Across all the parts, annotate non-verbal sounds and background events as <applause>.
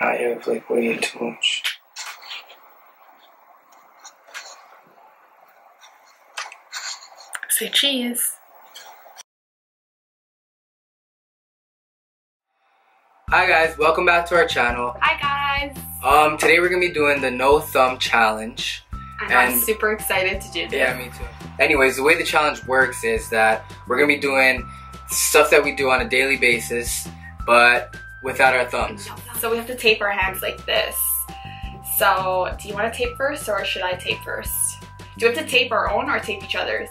I have like way too much. Say cheese. Hi guys, welcome back to our channel. Hi guys. Um, today we're gonna be doing the no thumb challenge. I know, I'm And- super excited to do this. Yeah, me too. Anyways, the way the challenge works is that we're gonna be doing stuff that we do on a daily basis, but without our thumbs. So we have to tape our hands like this. So do you want to tape first or should I tape first? Do we have to tape our own or tape each other's?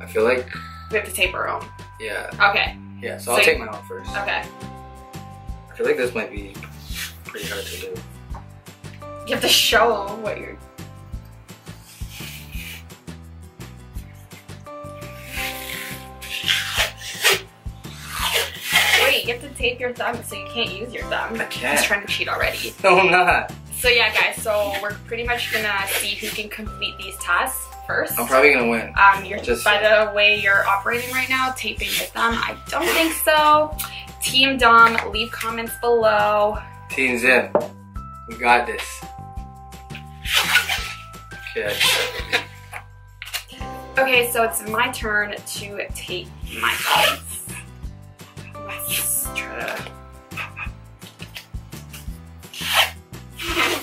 I feel like, We have to tape our own. yeah, Okay. yeah. So I'll So take you- mine off first. Okay. I feel like this might be pretty hard to do. You have to show what you're. You have to tape your thumb so you can't use your thumb. I can't. He's trying to cheat already. <laughs> No, I'm not. So yeah, guys. So we're pretty much gonna see who can complete these tasks first. I'm probably gonna win. Um, you're Just- by the way you're operating right now, taping your thumb. I don't think so. Team Dom, leave comments below. Team Zim, we got this. Okay. Okay, so it's my turn to tape my thumbs. Try to.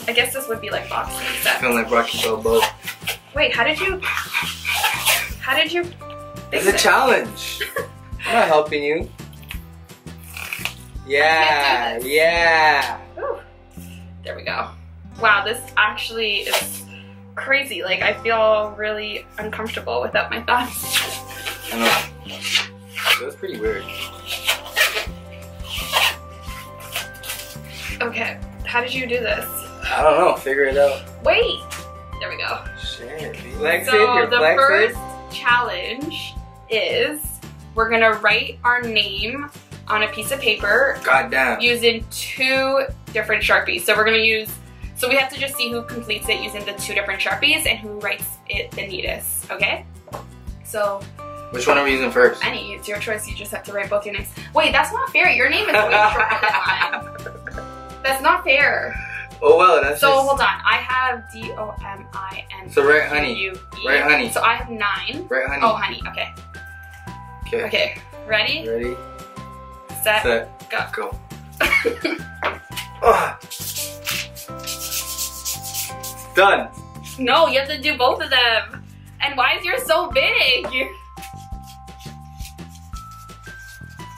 I guess this would be like boxing except. feel like Rocky Balboa. Wait, how did you? How did you? It's a it? challenge. I'm not helping you. Yeah, can't do this. yeah. Ooh. There we go. Wow, this actually is crazy. Like I feel really uncomfortable without my thumbs. I know. It was pretty weird. Okay, how did you do this? I don't know. Figure it out. Wait. There we go. Shit. So the first challenge is we're gonna write our name on a piece of paper Goddamn. using two different sharpies. So we're gonna use. So we have to just see who completes it using the two different sharpies and who writes it the neatest. Okay. So Which one are we using first? any, it's your choice. You just have to write both your names. Wait, that's not fair. Your name is way shorter than mine. <laughs> That's not fair. Oh well, that's So just. hold on. I have D O M I N. So write honey. U E. Write honey. So I have nine. Right, honey. Oh, honey. Okay. Okay. Okay. Ready? Ready? Set. Set. Go. Go. <laughs> Ah. Done. No, you have to do both of them. And why is yours so big?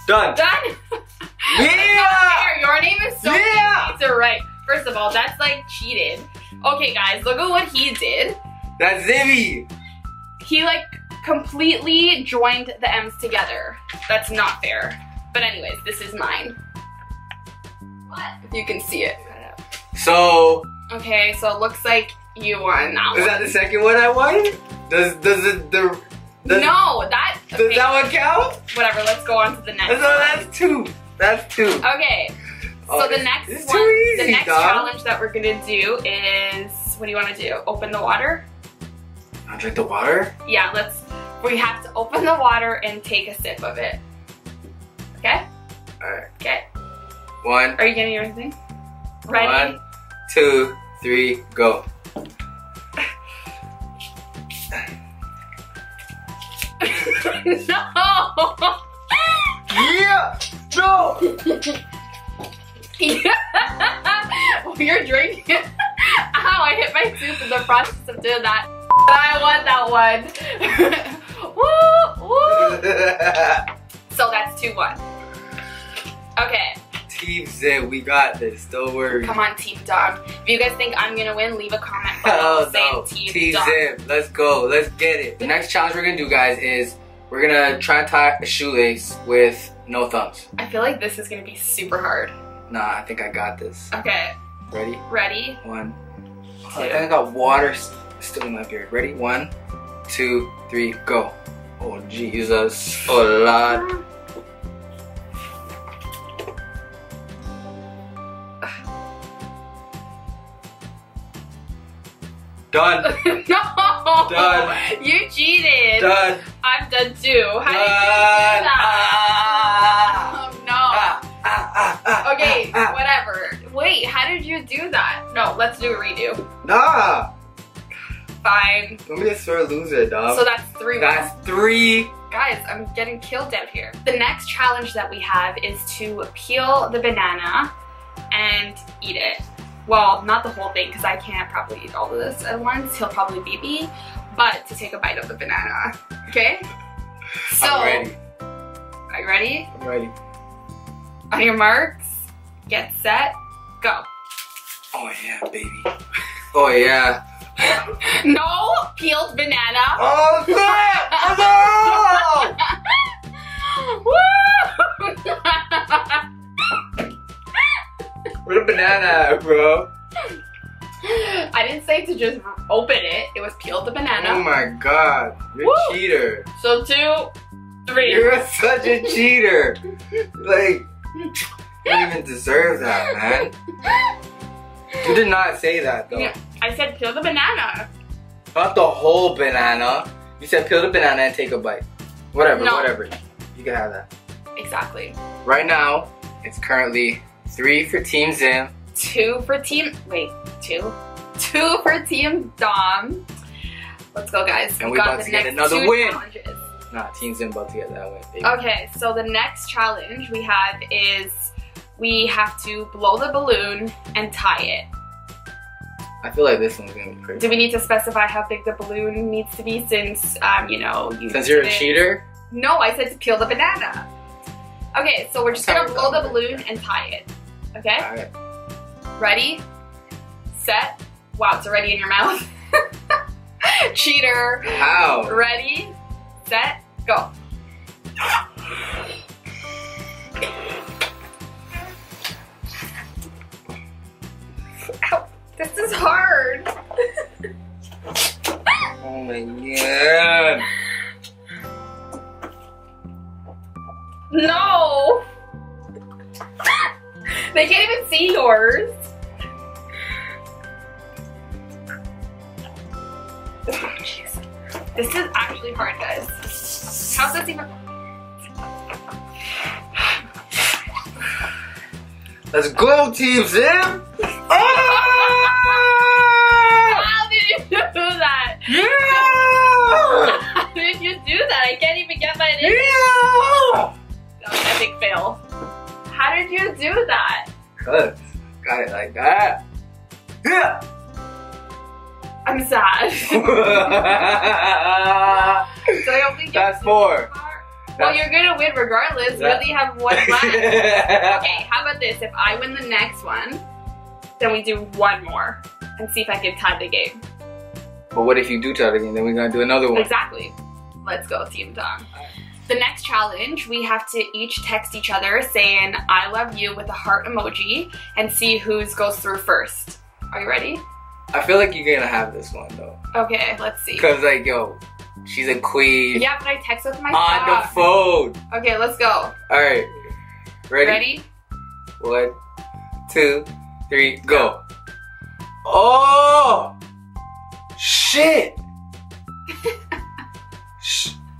Done. Done. Yeah. <laughs> Here, your name is so Yeah. big. So right. First of all, that's like cheated. Okay, guys, look at what he did. That's Zimmi. He like completely joined the M's together. That's not fair. But anyways, this is mine. What? If you can see it. So Okay, so it looks like you won that is one. that the second one I won? Does does it the does, no, that. does that one count? Whatever. Let's go on to the next. So oh, that's two. That's two. Okay. So Oh, the next one, easy, the next dog. challenge that we're gonna do is what do you want to do? Open the water? I drink the water. Yeah, let's. We have to open the water and take a sip of it. Okay. All right. Okay. One, Are you getting everything? Ready? One, two, three, go. <laughs> no. Yeah. No. <laughs> <laughs> well, you're drinking. <laughs> Ow! I hit my tooth in the process of doing that. But I won that one. <laughs> woo! Woo! So that's 2 1. Okay, Team Zim, we got this. Don't worry. come on, Team Dom. If you guys think I'm gonna win, leave a comment below Oh no. Team, Team Dom. Zim, let's go. Let's get it. The next challenge we're gonna do, guys, is we're gonna try and tie a shoelace with no thumbs. I feel like this is gonna be super hard. Nah, I think I got this. Okay, Ready? ready? One. Oh, I think I got water st- still in my beard. Ready? One, two, three, go. Oh Jesus. Oh Lord. Done. <laughs> no! Done. You cheated! Done. I'm done too. How did you do Done. that? Did you do that? No, let's do a redo. Nah. Fine. Let me just sore loser, dog. So that's three. That's three. Guys, I'm getting killed out here. The next challenge that we have is to peel the banana and eat it. Well, not the whole thing because I can't probably eat all of this at once. He'll probably beat me, but to take a bite of the banana. Okay? So, I'm ready. are you ready? I'm ready. On your marks, get set, go. Oh yeah, baby. Oh yeah. No peeled banana. Oh crap! Woo! Where the banana bro? I didn't say to just open it. It was peel the banana. Oh my god. You're Woo. a cheater. So two, three. You're such a cheater. Like, you don't even deserve that, man. <laughs> You did not say that though. Yeah, I said peel the banana. Not the whole banana. You said peel the banana and take a bite. Whatever, No. whatever. You can have that. Exactly. Right now, it's currently three for Team Zim. Two for team. Wait, two. Two for team Dom. Let's go, guys. And we about the to get another win. challenges. Nah, Team Zim about to get that win, baby. Okay, so the next challenge we have is we have to blow the balloon and tie it. I feel like this one's gonna be crazy. Do we need to specify how big the balloon needs to be since, um, you know, you Since you're a cheater, No, I said to peel the banana. Okay, so we're just gonna blow the balloon and tie it. Okay? alright. Ready? Set. Wow, it's already in your mouth. <laughs> Cheater. How? Ready? Set. Go. This is hard. Oh my god. No! they can't even see yours. Oh, jeez. This is actually hard, guys. How's this even? Let's go, Team Zim! Ah! Yeah! <laughs> How did you do that? I can't even get my name. Yeah! That epic fail. How did you do that? Cuz, got it like that. Yeah! I'm sad. <laughs> <laughs> so I only get That's four. Well, you're gonna win regardless. You That- only have one left. Okay, how about this? If I win the next one, then we do one more and see if I can tie the game. But what if you do try it again? Then we're gonna do another one. Exactly. Let's go, Team Dom. The next challenge, we have to each text each other saying I love you with a heart emoji and see whose goes through first. Are you ready? I feel like you're gonna have this one though. Okay, let's see. Cause like yo, she's a queen Yeah, but I text with my on the phone. Okay, let's go. Alright. Ready? Ready? One, two, three, go. Oh! Shit! Sh- <laughs>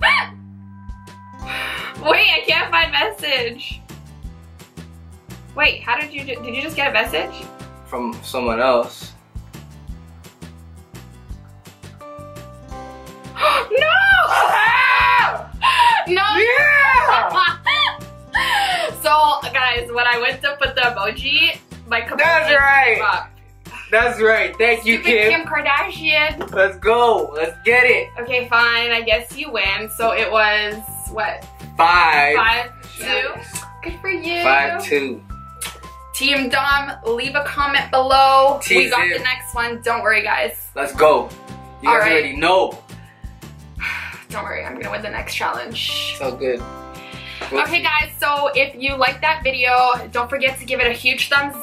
Wait, I can't find message. Wait, how did you do, did you just get a message? From someone else. <gasps> no! <laughs> no! Yeah! <laughs> so, guys, when I went to put the emoji, my computer That's right. up. That's right. Thank you, Kim. Kim Kardashian. Let's go. Let's get it. Okay, fine. I guess you win. So it was what? Five. Five two. Good for you. Five, two. Team Dom, leave a comment below. we got the next one. Don't worry, guys. Let's go. You All guys right. already know. <sighs> Don't worry. I'm gonna win the next challenge. So good. Okay, guys. So if you like that video, don't forget to give it a huge thumbs.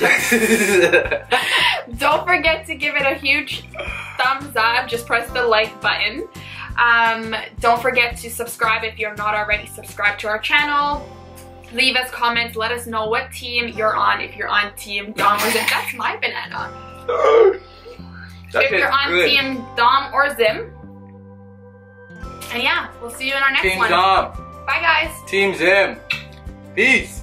<laughs> Don't forget to give it a huge thumbs up. Just press the like button. Um, don't forget to subscribe if you're not already subscribed to our channel. Leave us comments. Let us know what team you're on. If you're on Team Dom or Zim, that's my banana. <laughs> That if you're on good. Team Dom or Zim. And yeah, we'll see you in our next Team one. Dom. Bye, guys. Team Zim. Peace.